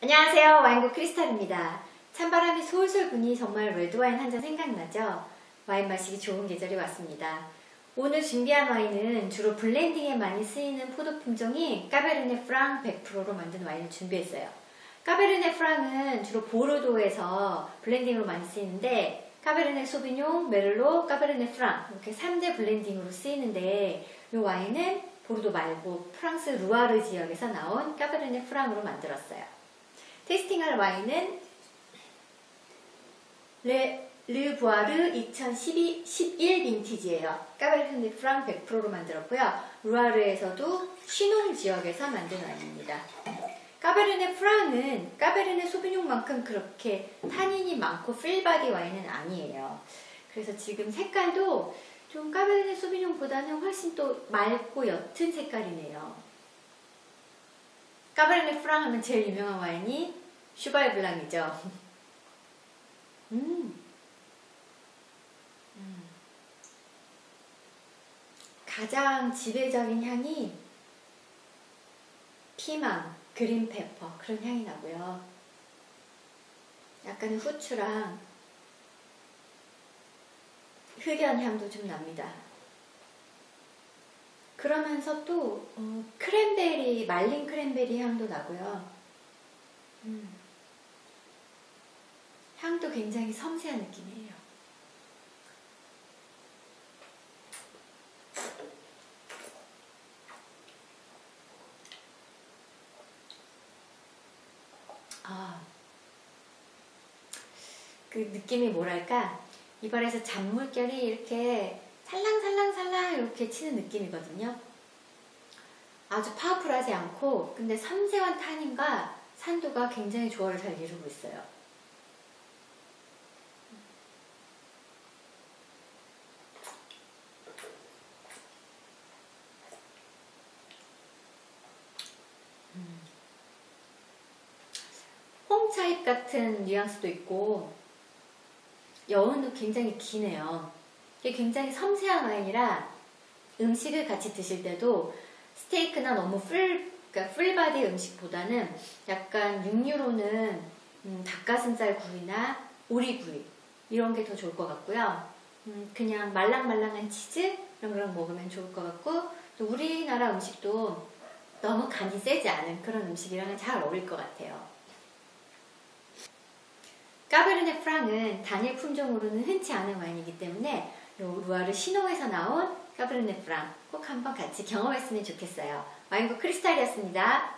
안녕하세요. 와인고 크리스탈입니다. 찬바람이 솔솔 부니 정말 레드와인 한 잔 생각나죠? 와인 마시기 좋은 계절이 왔습니다. 오늘 준비한 와인은 주로 블렌딩에 많이 쓰이는 포도 품종이 Cabernet Franc 100%로 만든 와인을 준비했어요. Cabernet Franc은 주로 보르도에서 블렌딩으로 많이 쓰이는데 Cabernet Sauvignon, Merlot, Cabernet Franc 이렇게 3대 블렌딩으로 쓰이는데 이 와인은 보르도 말고 프랑스 루아르 지역에서 나온 Cabernet Franc으로 만들었어요. tasting할 와인은 레, 르부아르 2012, 11 빈티지예요. Cabernet Franc 100%로 만들었고요. 루아르에서도 시농 지역에서 만든 와인입니다. Cabernet Franc은 Cabernet Sauvignon만큼 그렇게 탄닌이 많고 full body 와인은 아니에요. 그래서 지금 색깔도 좀 Cabernet Sauvignon보다는 훨씬 또 맑고 옅은 색깔이네요. Cabernet Franc 하면 제일 유명한 와인이 슈바이 블랑이죠. 음. 음. 가장 지배적인 향이 피망, green pepper 그런 향이 나고요. 약간의 후추랑 흑연 향도 좀 납니다. 그러면서 또 어, 크랜베리, 말린 크랜베리 향도 나고요. 음. 향도 굉장히 섬세한 느낌이에요. 아, 그 느낌이 뭐랄까, 이발에서 잔물결이 이렇게 살랑살랑살랑 이렇게 치는 느낌이거든요. 아주 파워풀하지 않고, 근데 섬세한 탄닌과 산도가 굉장히 조화를 잘 이루고 있어요. 음. 홍차잎 같은 뉘앙스도 있고 여운도 굉장히 기네요. 굉장히 섬세한 와인이라 음식을 같이 드실 때도 스테이크나 너무 full, 그러니까 full body 음식보다는 약간 육류로는 음, 닭가슴살 구이나 오리구이 이런 게 더 좋을 것 같고요. 음, 그냥 말랑말랑한 치즈 이런 거랑 먹으면 좋을 것 같고 또 우리나라 음식도 너무 간이 세지 않은 그런 음식이랑은 잘 어울릴 것 같아요. Cabernet Franc은 단일 품종으로는 흔치 않은 와인이기 때문에 루아르 시농에서 나온 Cabernet Franc 꼭 한번 같이 경험했으면 좋겠어요. 와인고 크리스탈이었습니다.